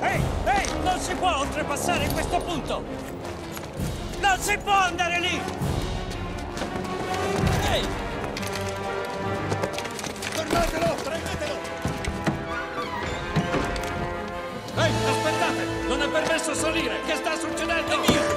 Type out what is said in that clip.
Non si può oltrepassare questo punto! Non si può andare lì! Ehi! Fermatelo! Prendetelo! Ehi, aspettate! Non è permesso salire! Che sta succedendo? È mio!